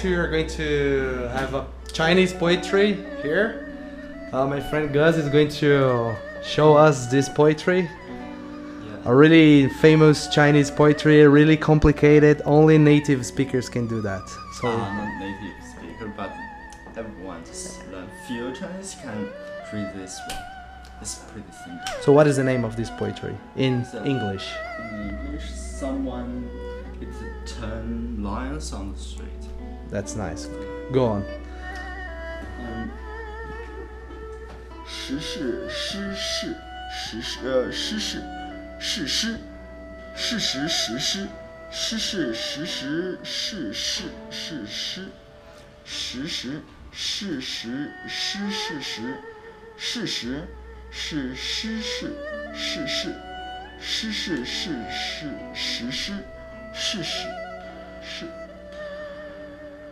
going to have a Chinese poetry here. Uh, my friend Gus is going to show us this poetry. A really famous Chinese poetry, really complicated. Only native speakers can do that. So I'm not native speaker, but everyone just learn few Chinese can read this one. It's pretty simple. So what is the name of this poetry in So- English? In English, someone it's ten lions on the street. That's nice. Go on. 嗯，时事诗事时事呃诗事事诗事实实施诗事实实事事事诗实时事实诗事实事实是诗事事事诗事是是实施事实是。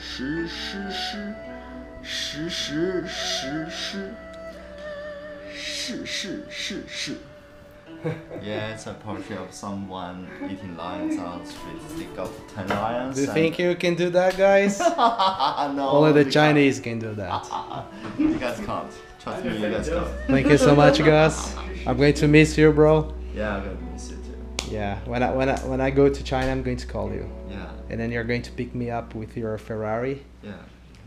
实施施实实实施是是是是。Yeah, it's a portrait of someone eating lions on the street. They got ten lions. Do you and- think you can do that, guys? no, Only the we Chinese can do that. Can't. You guys can't. Trust me, you guys can't. Thank you so much, Gus. I'm going to miss you, bro. Yeah, I'm gonna miss you too. Yeah, when I when I when I go to China, I'm going to call you, Yeah, and then you're going to pick me up with your Ferrari. yeah.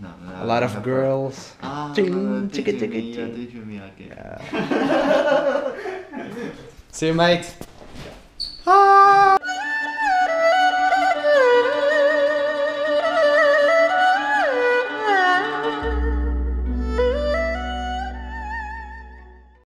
No, no, A lot of girls. Ah, Ching, did chicka, you chicka, mean- yeah, ching. did you mean again? See you, mate.